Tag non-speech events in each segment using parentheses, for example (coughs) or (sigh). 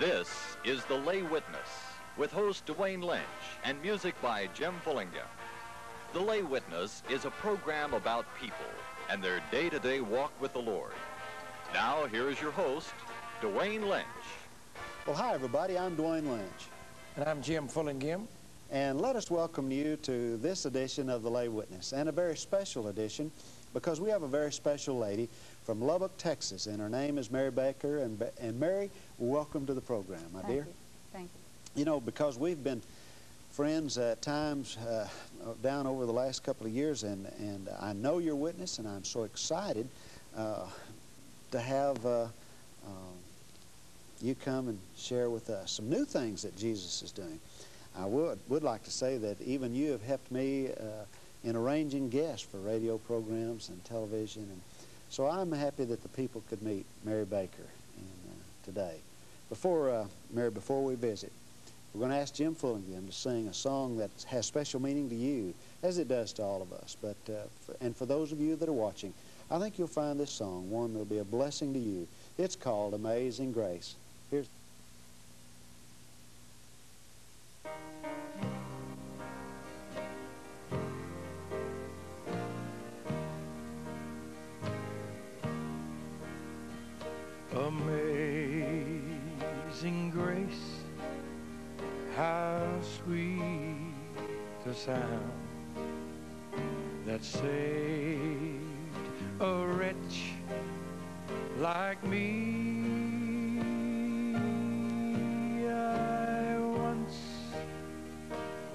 This is The Lay Witness with host Dwayne Lynch and music by Jim Fullingham. The Lay Witness is a program about people and their day-to-day walk with the Lord. Now, here is your host, Dwayne Lynch. Well, hi, everybody. I'm Dwayne Lynch. And I'm Jim Fullingham. And let us welcome you to this edition of The Lay Witness, and a very special edition because we have a very special lady from Lubbock, Texas, and her name is Mary Baker. And, and Mary, welcome to the program, my Thank dear. You. Thank you. You know, because we've been friends at times uh, down over the last couple of years, and, and I know your witness, and I'm so excited uh, to have uh, um, you come and share with us some new things that Jesus is doing. I would, would like to say that even you have helped me uh, in arranging guests for radio programs and television. And so I'm happy that the people could meet Mary Baker uh, today. Before, uh, Mary, before we visit, we're going to ask Jim Fullingham to sing a song that has special meaning to you, as it does to all of us. But uh, for, And for those of you that are watching, I think you'll find this song one that will be a blessing to you. It's called Amazing Grace. Here's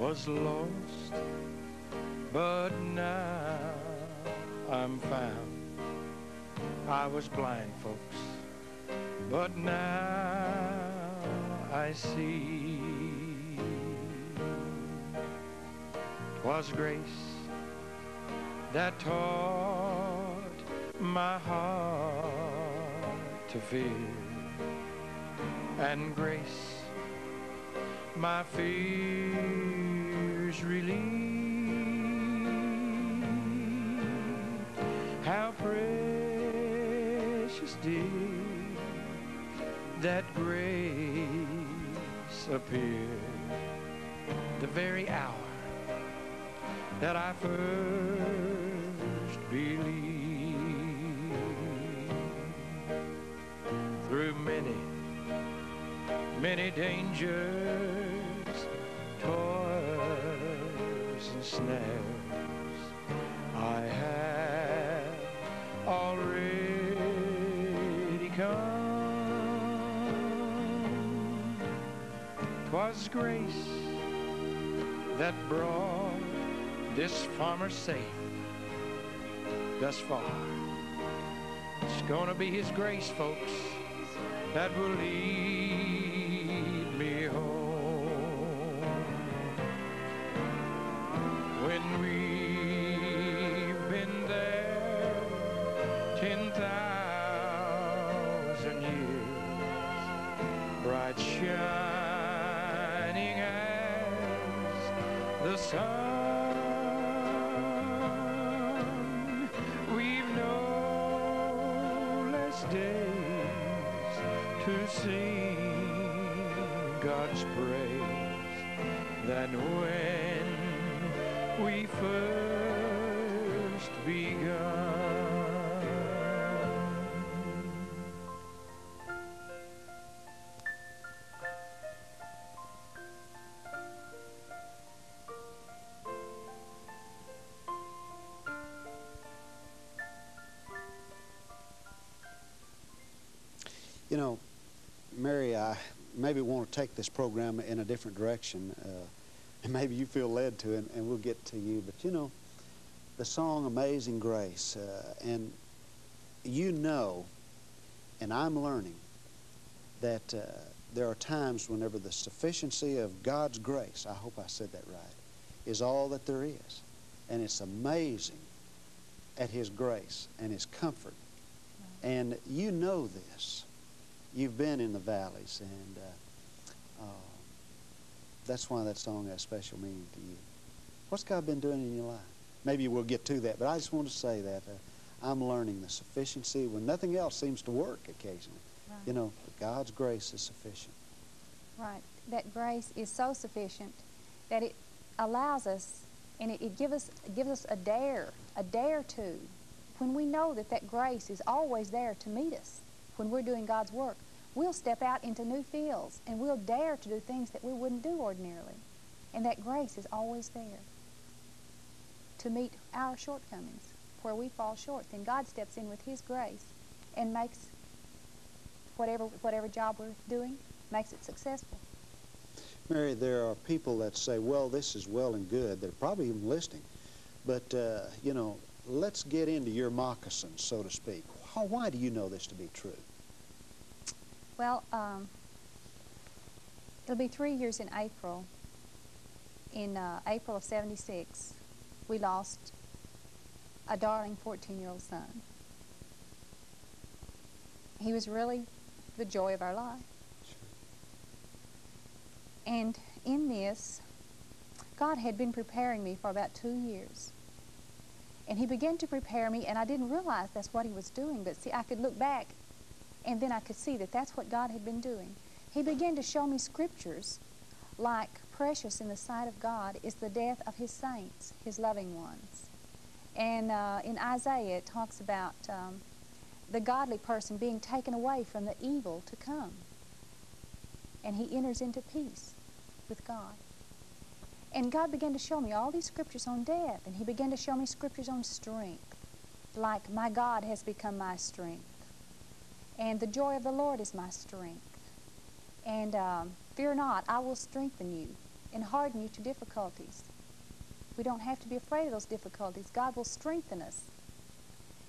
was lost, but now I'm found. I was blind, folks, but now I see. 'Twas grace that taught my heart to fear, and grace my fears relieved. How precious did that grace appear the very hour that I first believed. Through many, many dangers, grace that brought this farmer safe thus far. It's gonna be his grace, folks, that will lead the sun. We've no less days to sing God's praise than when we first begun. Want to take this program in a different direction. Uh, and maybe you feel led to, and, and we'll get to you. But you know, the song Amazing Grace, uh, and you know, and I'm learning that uh, there are times whenever the sufficiency of God's grace, I hope I said that right, is all that there is. And it's amazing at His grace and His comfort. And you know this. You've been in the valleys, and uh, uh, that's why that song has special meaning to you. What's God been doing in your life? Maybe we'll get to that, but I just want to say that uh, I'm learning the sufficiency when nothing else seems to work occasionally. Right. You know, God's grace is sufficient. Right. That grace is so sufficient that it allows us and it, it give us, gives us a dare, a dare to, when we know that that grace is always there to meet us when we're doing God's work, we'll step out into new fields and we'll dare to do things that we wouldn't do ordinarily. And that grace is always there to meet our shortcomings. Where we fall short, then God steps in with His grace and makes whatever, whatever job we're doing, makes it successful. Mary, there are people that say, well, this is well and good. They're probably even listening. But, uh, you know, let's get into your moccasins, so to speak. Why do you know this to be true? Well, um, it'll be three years in April. In uh, April of 76, we lost a darling 14-year-old son. He was really the joy of our life. And in this, God had been preparing me for about two years. And he began to prepare me, and I didn't realize that's what he was doing. But see, I could look back, and then I could see that that's what God had been doing. He began to show me scriptures like precious in the sight of God is the death of his saints, his loving ones. And uh, in Isaiah, it talks about um, the godly person being taken away from the evil to come. And he enters into peace with God. And God began to show me all these scriptures on death, and He began to show me scriptures on strength, like, My God has become my strength, and the joy of the Lord is my strength. And um, fear not, I will strengthen you and harden you to difficulties. We don't have to be afraid of those difficulties. God will strengthen us.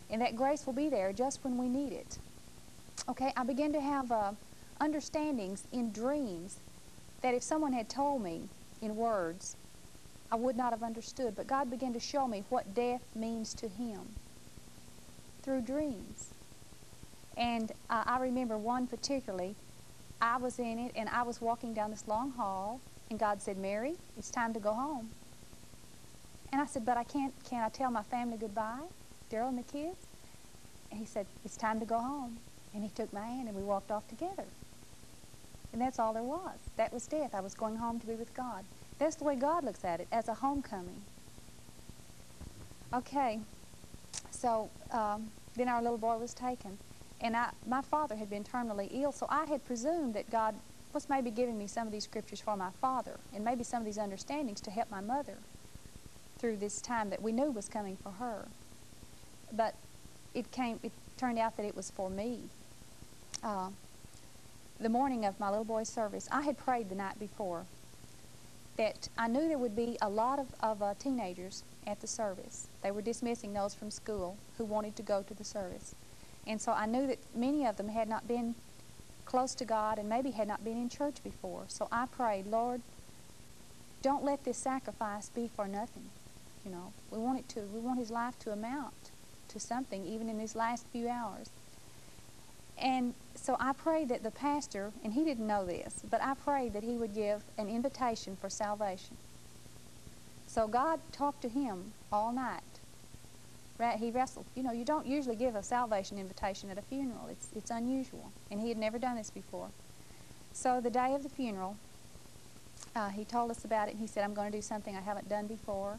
And that grace will be there just when we need it. Okay, I began to have uh, understandings in dreams that if someone had told me in words, I would not have understood. But God began to show me what death means to Him through dreams. And uh, I remember one particularly, I was in it and I was walking down this long hall, and God said, Mary, it's time to go home. And I said, but I can't, can't I tell my family goodbye, Daryl and the kids? And he said, it's time to go home. And he took my hand and we walked off together. And that's all there was. That was death. I was going home to be with God. That's the way God looks at it, as a homecoming. Okay, so um, then our little boy was taken. And I, my father had been terminally ill, so I had presumed that God was maybe giving me some of these scriptures for my father and maybe some of these understandings to help my mother through this time that we knew was coming for her. But it came, it turned out that it was for me. Uh, the morning of my little boy's service, I had prayed the night before that I knew there would be a lot of, of uh, teenagers at the service. They were dismissing those from school who wanted to go to the service. And so I knew that many of them had not been close to God and maybe had not been in church before. So I prayed, Lord, don't let this sacrifice be for nothing. You know, we want it to, we want his life to amount to something even in these last few hours. And so I prayed that the pastor, and he didn't know this, but I prayed that he would give an invitation for salvation. So God talked to him all night. He wrestled. You know, you don't usually give a salvation invitation at a funeral. It's, it's unusual. And he had never done this before. So the day of the funeral, uh, he told us about it. And he said, I'm going to do something I haven't done before.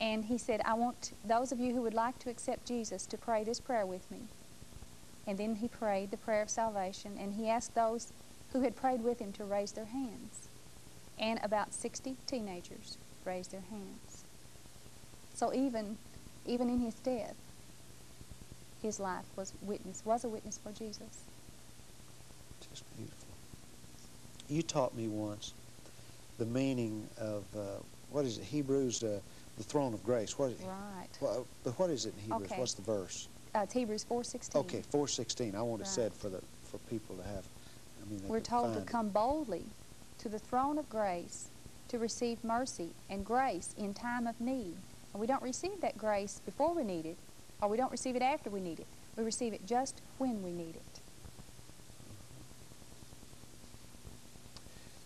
And he said, I want those of you who would like to accept Jesus to pray this prayer with me. And then he prayed the prayer of salvation, and he asked those who had prayed with him to raise their hands. And about 60 teenagers raised their hands. So even, even in his death, his life was witness, was a witness for Jesus. Just beautiful. You taught me once the meaning of, uh, what is it, Hebrews, uh, the throne of grace. What is it? Right. What, but what is it in Hebrews? Okay. What's the verse? Uh, it's Hebrews 4.16. Okay, 416. I want it Right. said for the for people to have. I mean, We're told to find it. come boldly to the throne of grace to receive mercy and grace in time of need. And we don't receive that grace before we need it, or we don't receive it after we need it. We receive it just when we need it.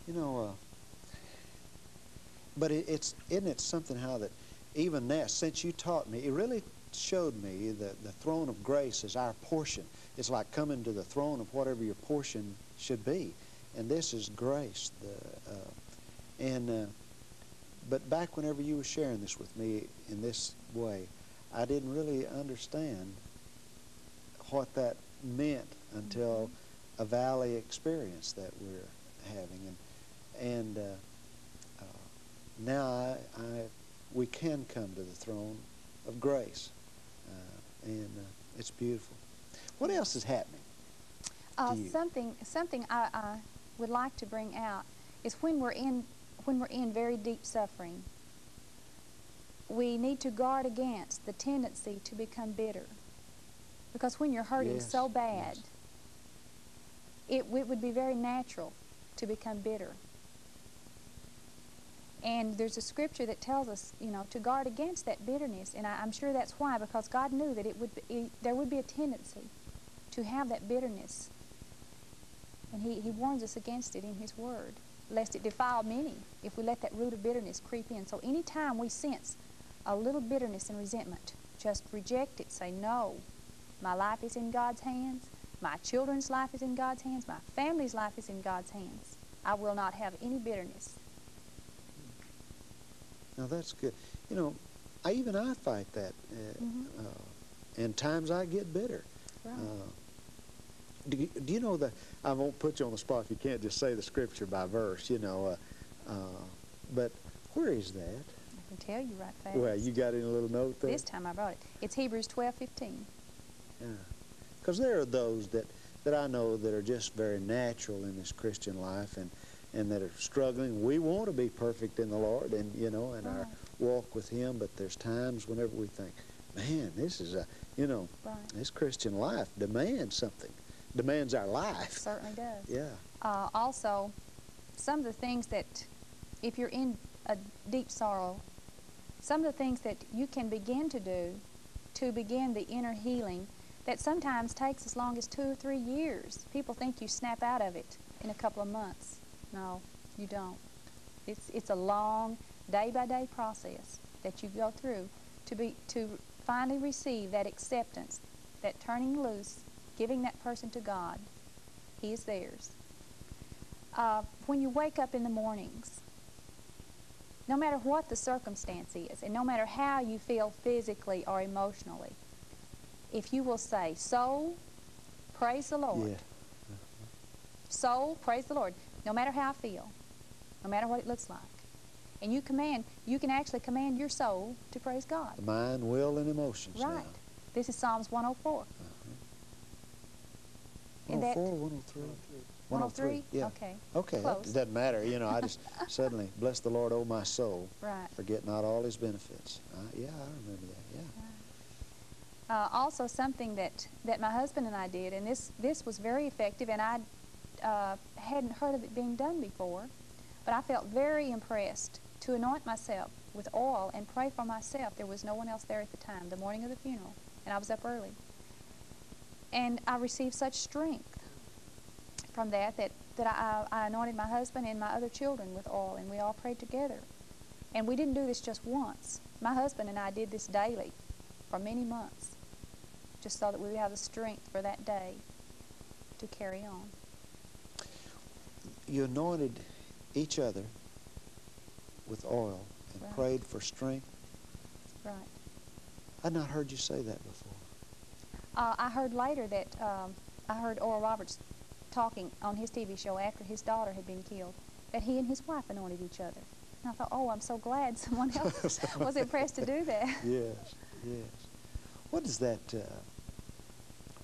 You know, uh, but it, it's isn't it something how that even that since you taught me, it really showed me that the throne of grace is our portion. It's like coming to the throne of whatever your portion should be. and this is grace. The uh, and uh, but back whenever you were sharing this with me in this way, I didn't really understand what that meant until a valley experience that we're having, and and uh, uh, now I, I we can come to the throne of grace, uh, and uh, it's beautiful. What else is happening? Uh, something something I, I would like to bring out is when we're in when we're in very deep suffering. We need to guard against the tendency to become bitter, because when you're hurting Yes, so bad, yes. it, it would be very natural to become bitter. And there's a scripture that tells us, you know, to guard against that bitterness, and I, I'm sure that's why, because God knew that it would be, it, there would be a tendency to have that bitterness, and he, he warns us against it in His Word, lest it defile many if we let that root of bitterness creep in. So anytime we sense a little bitterness and resentment, just reject it. Say, no, my life is in God's hands. My children's life is in God's hands. My family's life is in God's hands. I will not have any bitterness. Now that's good. You know, I even I fight that, uh, Mhm. uh, and times I get bitter. Right. Uh, do, you, do you know that I won't put you on the spot if you can't just say the scripture by verse, you know, uh, uh, but where is that? I can tell you right fast. Well, you got it in a little note there. This time I brought it. It's Hebrews 12, 15. Yeah, because there are those that that I know that are just very natural in this Christian life, and and that are struggling. We want to be perfect in the Lord, and you know, in our walk with Him. But there's times whenever we think, man, this is a, you know, Right. this Christian life demands something, demands our life. Certainly does. Yeah. Uh, also, some of the things that, if you're in a deep sorrow, some of the things that you can begin to do to begin the inner healing that sometimes takes as long as two or three years. People think you snap out of it in a couple of months. No, you don't. It's, it's a long, day by day process that you go through to, be, to finally receive that acceptance, that turning loose, giving that person to God. He is theirs. Uh, when you wake up in the mornings, no matter what the circumstance is, and no matter how you feel physically or emotionally, if you will say, Soul, praise the Lord. Yeah. Soul, praise the Lord. No matter how I feel, no matter what it looks like. And you command, you can actually command your soul to praise God. The mind, will, and emotions. Right. Now. This is Psalms 104. And that- 104, 103? 103? Yeah. Okay. Okay, that Close. doesn't matter. You know, I just (laughs) suddenly, bless the Lord, oh my soul. Right. Forget not all his benefits. Uh, yeah, I remember that. Yeah. Uh, also, something that, that my husband and I did, and this, this was very effective, and I uh, hadn't heard of it being done before, but I felt very impressed to anoint myself with oil and pray for myself. There was no one else there at the time, the morning of the funeral, and I was up early. And I received such strength from that that, that I, I anointed my husband and my other children with oil, and we all prayed together. And we didn't do this just once. My husband and I did this daily for many months, just so that we would have the strength for that day to carry on. You anointed each other with oil and Right. prayed for strength. Right. I'd not heard you say that before. Uh, I heard later that um, I heard Oral Roberts talking on his TV show after his daughter had been killed that he and his wife anointed each other. And I thought, oh, I'm so glad (laughs) someone (laughs) else was impressed to do that. Yes, yes. What does that, uh,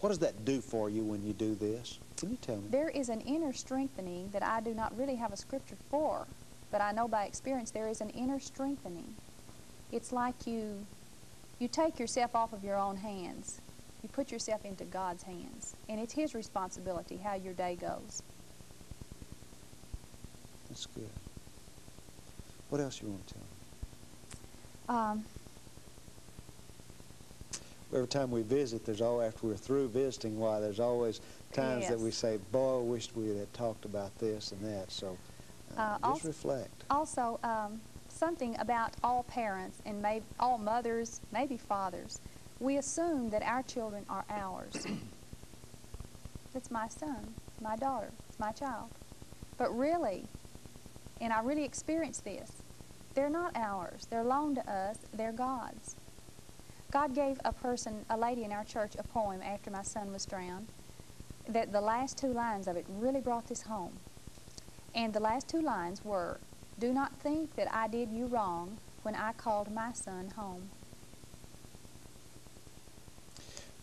what does that do for you when you do this? Can you tell me? There is an inner strengthening that I do not really have a scripture for, but I know by experience there is an inner strengthening. It's like you you take yourself off of your own hands. You put yourself into God's hands, and it's his responsibility how your day goes. That's good. What else you want to tell me? Um, Every time we visit, there's all after we're through visiting, why there's always times that we say, "Boy, I wished we had talked about this and that." So uh, Uh, just also- reflect. also, um, something about all parents and may, all mothers, maybe fathers. We assume that our children are ours. (coughs) It's my son, my daughter, it's my child. But really, and I really experienced this, they're not ours. They're loaned to us. They're God's. God gave a person, a lady in our church, a poem after my son was drowned. That the last two lines of it really brought this home. And the last two lines were, Do not think that I did you wrong when I called my son home.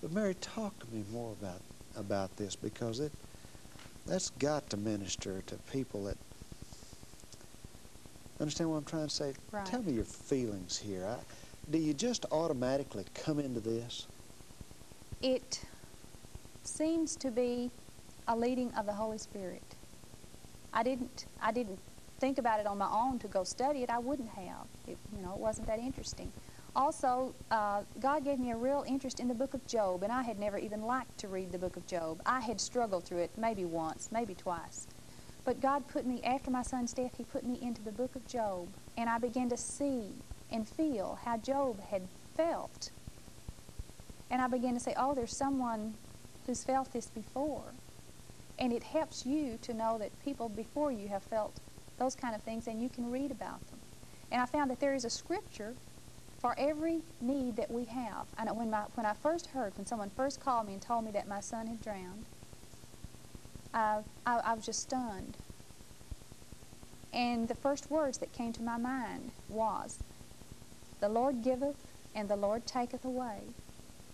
But Mary, talk to me more about about this because it that's got to minister to people that understand what I'm trying to say. Right. Tell me your feelings here. I, do you just automatically come into this? It seems to be a leading of the Holy Spirit. I didn't I didn't think about it on my own to go study it. I wouldn't have. It, you know, it wasn't that interesting. Also, uh, God gave me a real interest in the book of Job, and I had never even liked to read the book of Job. I had struggled through it maybe once, maybe twice. But God put me, after my son's death, He put me into the book of Job, and I began to see and feel how Job had felt. And I began to say, oh, there's someone who's felt this before. And it helps you to know that people before you have felt those kind of things, and you can read about them. And I found that there is a scripture for every need that we have. And when, my, when I first heard, when someone first called me and told me that my son had drowned, I, I, I was just stunned. And the first words that came to my mind was, The Lord giveth and the Lord taketh away.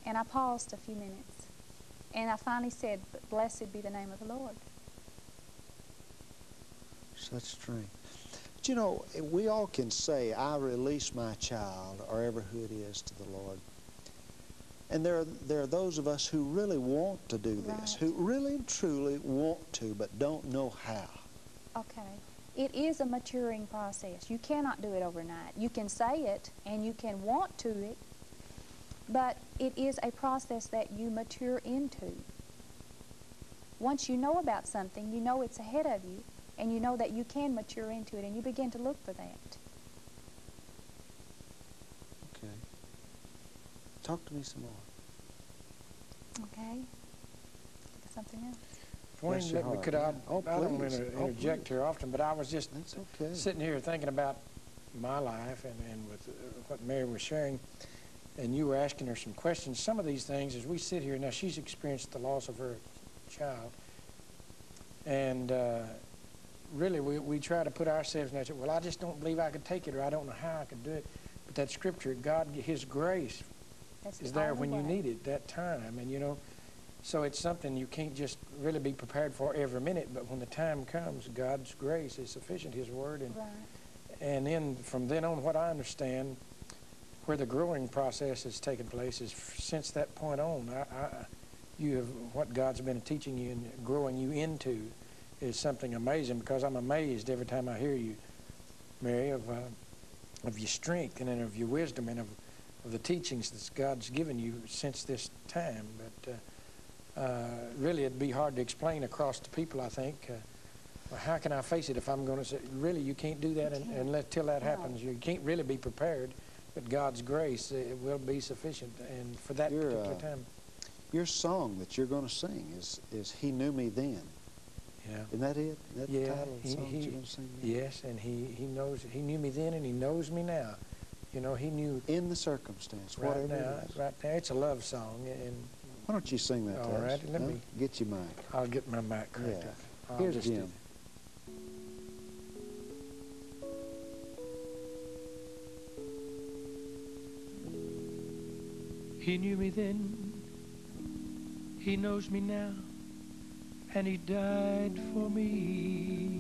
And I paused a few minutes. And I finally said, Blessed be the name of the Lord. Such strength. But you know, we all can say, I release my child, or ever who it is, to the Lord. And there are, there are those of us who really want to do this, Right. who really and truly want to, but don't know how. Okay. It is a maturing process. You cannot do it overnight. You can say it and you can want to it, but it is a process that you mature into. Once you know about something, you know it's ahead of you, and you know that you can mature into it, and you begin to look for that. Okay. Talk to me some more. Okay? Something else? Dwayne, Bless let me- heart. could I, Oh, I don't please. inter- Oh, interject please. here often, but I was just okay. sitting here thinking about my life and, and with uh, what Mary was sharing, and you were asking her some questions. Some of these things, as we sit here, now she's experienced the loss of her child, and uh, really we, we try to put ourselves in that, well, I just don't believe I could take it, or I don't know how I could do it. But that scripture, God, His grace That's is the there when you need it that time and you know so it's something you can't just really be prepared for every minute but when the time comes god's grace is sufficient his word and Right. and then from then on what i understand where the growing process has taken place is since that point on I, I, you have what god's been teaching you and growing you into is something amazing because i'm amazed every time i hear you mary of uh, of your strength and of your wisdom and of of the teachings that God's given you since this time. But uh, uh, really, it'd be hard to explain across to people. I think. Uh, well, how can I face it if I'm going to say, really, you can't do that You can't. unless till that No. happens. You can't really be prepared, but God's grace uh, will be sufficient, and for that You're, particular uh, time. Your song that you're going to sing is, is He Knew Me Then. Yeah. Isn't that it? Isn't that the title of the song that he- you're going to sing? now? Yes, and he, he knows he knew me then, and he knows me now. You know, he knew In the circumstance, right whatever now. it is. Right now, it's a love song, and Why don't you sing that All to us? let huh? me- Get your mic. I'll get my mic cranked Yeah. I'll Here's just do Jim. He knew me then, he knows me now, and he died for me.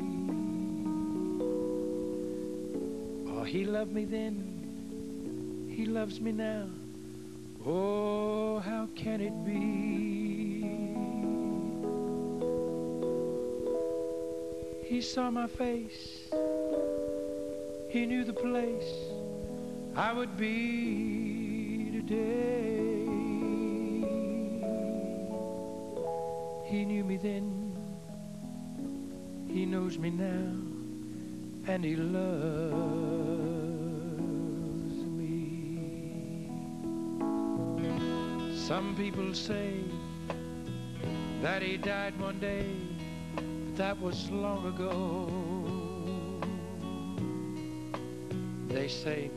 Oh, he loved me then, he loves me now. Oh, how can it be? He saw my face, he knew the place I would be today. He knew me then, he knows me now, and he loves me. Some people say that he died one day, but that was long ago. They say,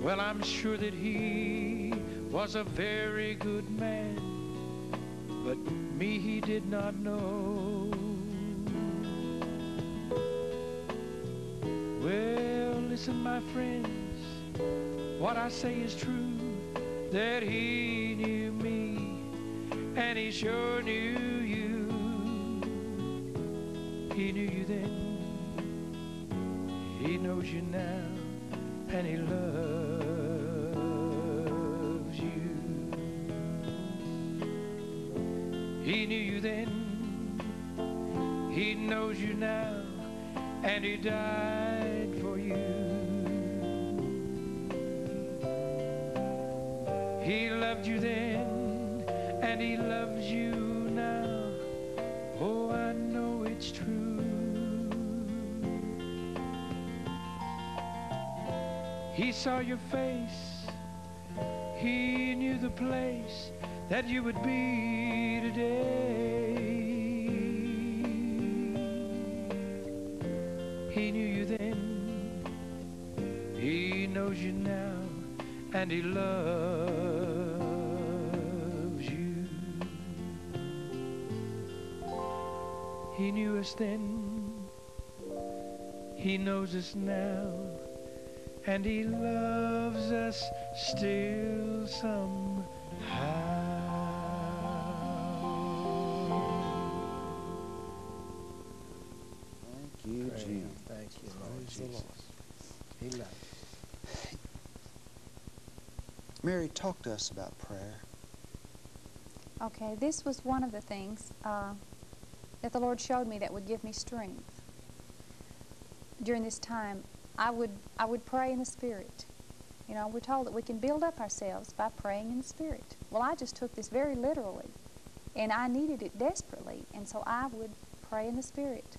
well, I'm sure that he was a very good man, but me he did not know. Well, listen, my friends, what I say is true, that he knew me, and he sure knew you. He knew you then, he knows you now, and he loves He knew you then, he knows you now, and he died for you. He loved you then, and he loves you now. Oh, I know it's true. He saw your face, he knew the place that you would be today. He knew you then, he knows you now, and he loves you. He knew us then, he knows us now, and he loves us still somehow. Jesus. He loves Mary, talk to us about prayer. Okay, this was one of the things uh, that the Lord showed me that would give me strength. During this time, I would I would pray in the Spirit. You know, we're told that we can build up ourselves by praying in the Spirit. Well, I just took this very literally, and I needed it desperately, and so I would pray in the Spirit.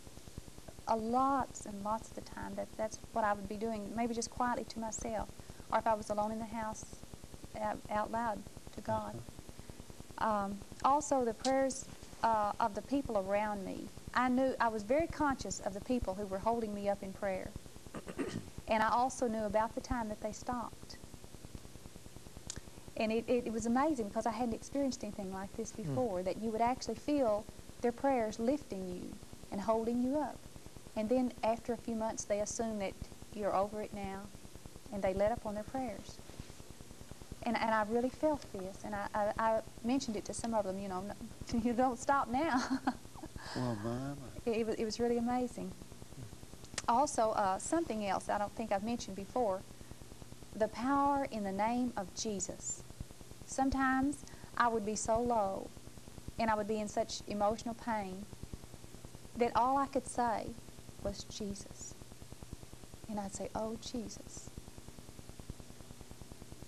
A lots and lots of the time, that that's what I would be doing, maybe just quietly to myself, or if I was alone in the house, out, out loud to God. Um, also, the prayers uh, of the people around me. I knew I was very conscious of the people who were holding me up in prayer, (coughs) and I also knew about the time that they stopped. And it, it, it was amazing because I hadn't experienced anything like this before. That you would actually feel their prayers lifting you and holding you up, and then after a few months, they assume that you're over it now, and they let up on their prayers and, and I really felt this, and I, I, I mentioned it to some of them. You know, "No, (laughs) you don't stop now. (laughs) Well, my. it, it was, it was really amazing. Also, uh, something else I don't think I've mentioned before: the power in the name of Jesus. Sometimes I would be so low, and I would be in such emotional pain that all I could say was Jesus, and I'd say, "Oh Jesus."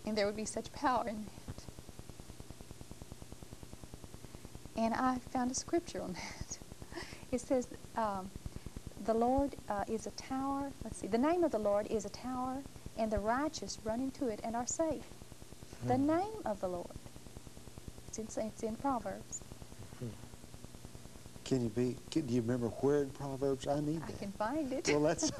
And there would be such power in that. And I found a scripture on (laughs) that. It says, um, the Lord uh, is a tower. Let's see. The name of the Lord is a tower, and the righteous run into it and are safe. The name of the Lord. It's in, it's in Proverbs. Can you be? Can, do you remember where in Proverbs? I need that. I can find it. Well, that's (laughs)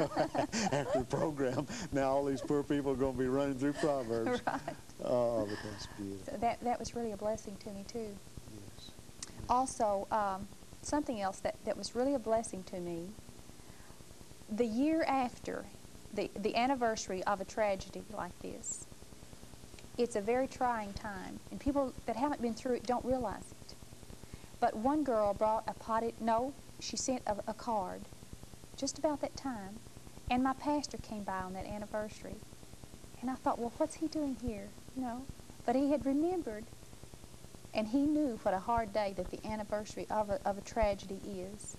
after the program. Now all these poor people are going to be running through Proverbs. (laughs) right. Oh, but that's beautiful. So that, that was really a blessing to me, too. Yes. Also, um, something else that, that was really a blessing to me, the year after the, the anniversary of a tragedy like this, it's a very trying time, and people that haven't been through it don't realize it. But one girl brought a potted, no, she sent a, a card just about that time, and my pastor came by on that anniversary. And I thought, well, what's he doing here? You know, but he had remembered and he knew what a hard day that the anniversary of a, of a tragedy is.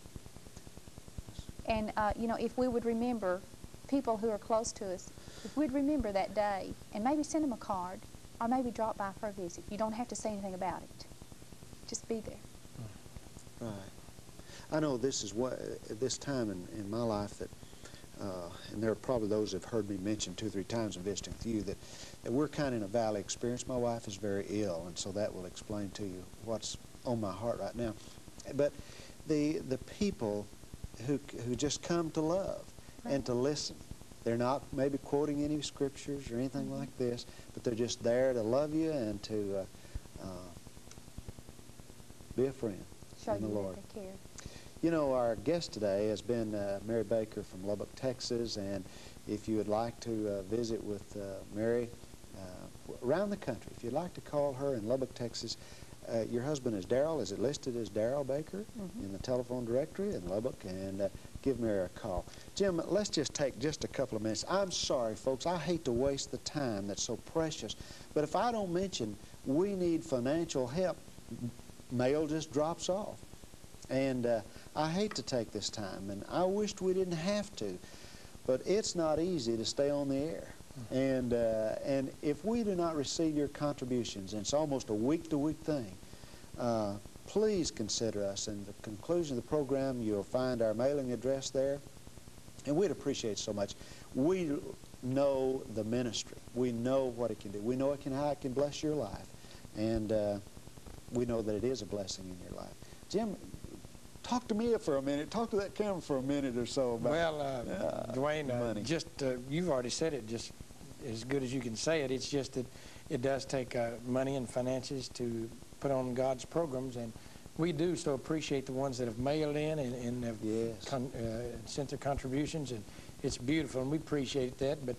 And, uh, you know, if we would remember people who are close to us, if we'd remember that day and maybe send them a card or maybe drop by for a visit, you don't have to say anything about it. Just be there. Right. I know this is what at this time in, in my life that, uh, and there are probably those have heard me mention two or three times in visiting with you that, that we're kind of in a valley experience. My wife is very ill, and so that will explain to you what's on my heart right now. But the, the people who, who just come to love Right. and to listen. They're not maybe quoting any scriptures or anything Mm-hmm. like this, but they're just there to love you and to uh, uh, be a friend Show in the you Lord. they care. You know, our guest today has been uh, Mary Baker from Lubbock, Texas, and if you would like to uh, visit with uh, Mary uh, around the country, if you'd like to call her in Lubbock, Texas, uh, your husband is Daryl. Is it listed as Daryl Baker Mhm. in the telephone directory in Lubbock? And uh, give Mary a call. Jim, let's just take just a couple of minutes. I'm sorry, folks. I hate to waste the time that's so precious, but if I don't mention we need financial help, mail just drops off. And uh, I hate to take this time, and I wished we didn't have to, but it's not easy to stay on the air. And, uh, and if we do not receive your contributions, and it's almost a week-to-week thing, uh, please consider us. In the conclusion of the program, you'll find our mailing address there, and we'd appreciate so much. We know the ministry. We know what it can do. We know it can, how it can bless your life, and uh, we know that it is a blessing in your life. Jim, talk to me for a minute. Talk to that camera for a minute or so about. Well, uh, uh, Dwayne, uh, money. just uh, you've already said it just as good as you can say it. It's just that it does take uh, money and finances to put on God's programs, and we do so appreciate the ones that have mailed in and, and have Yes. con- uh, sent their contributions, and it's beautiful, and we appreciate that. But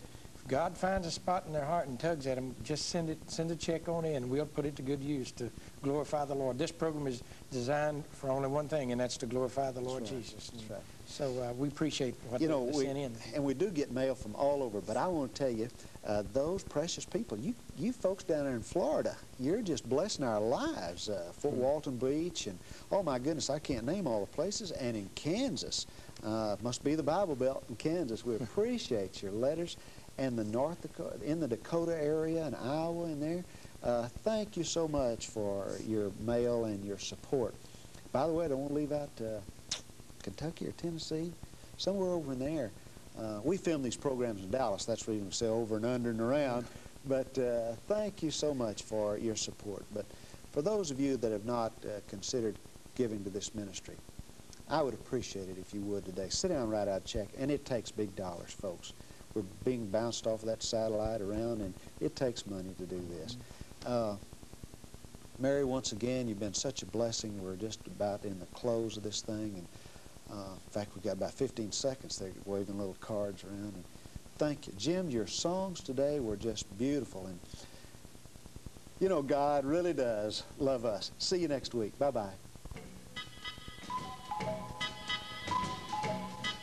God finds a spot in their heart and tugs at them, just send it, send a check on in, and we'll put it to good use to glorify the Lord. This program is designed for only one thing, and that's to glorify the Lord right. Jesus. That's right. So uh, we appreciate what you they know, we, sent in. and we do get mail from all over, but I want to tell you, uh, those precious people, you, you folks down there in Florida, you're just blessing our lives. Uh, Fort Hmm. Walton Beach, and oh my goodness, I can't name all the places. And in Kansas, uh, must be the Bible Belt in Kansas. We (laughs) appreciate your letters, and the North Dakota, in the Dakota area, and Iowa, in there. Uh, thank you so much for your mail and your support. By the way, I don't want to leave out uh, Kentucky or Tennessee, somewhere over in there. Uh, we film these programs in Dallas. That's where you can say over and under and around. But uh, thank you so much for your support. But for those of you that have not uh, considered giving to this ministry, I would appreciate it if you would today. Sit down, write out a check, and it takes big dollars, folks. We're being bounced off of that satellite around, and it takes money to do this. Uh, Mary, once again, you've been such a blessing. We're just about in the close of this thing, and uh, in fact, we've got about 15 seconds. They're waving little cards around. And thank you, Jim. Your songs today were just beautiful, and you know God really does love us. See you next week. Bye bye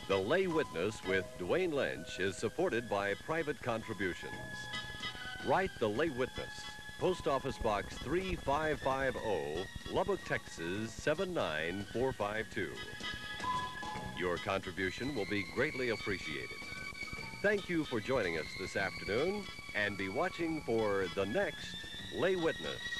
The Lay Witness with Dwayne Lynch is supported by private contributions. Write The Lay Witness, Post Office Box 3550, Lubbock, Texas 79452. Your contribution will be greatly appreciated. Thank you for joining us this afternoon and be watching for the next Lay Witness.